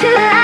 去